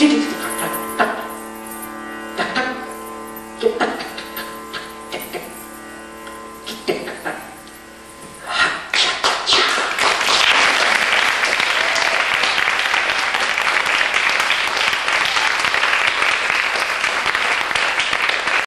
Did do.